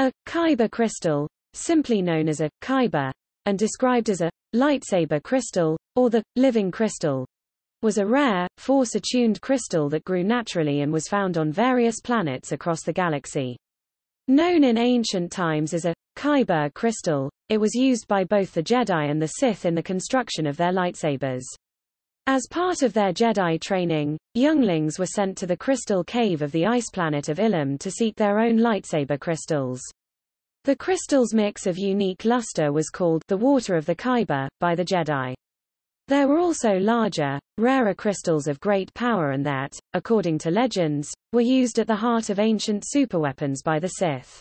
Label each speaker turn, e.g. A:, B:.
A: A Kyber crystal, simply known as a Kyber, and described as a lightsaber crystal, or the living crystal, was a rare, force-attuned crystal that grew naturally and was found on various planets across the galaxy. Known in ancient times as a Kaiburr crystal, it was used by both the Jedi and the Sith in the construction of their lightsabers. As part of their Jedi training, younglings were sent to the crystal cave of the ice planet of Ilum to seek their own lightsaber crystals. The crystal's mix of unique luster was called the water of the Kyber by the Jedi. There were also larger, rarer crystals of great power and that, according to legends, were used at the heart of ancient superweapons by the Sith.